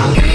Okay.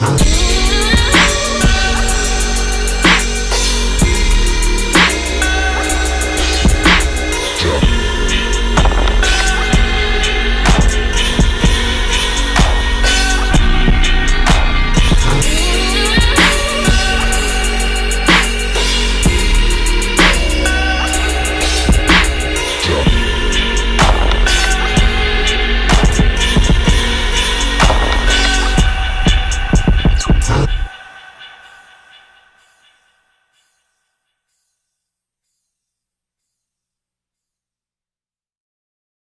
Huh?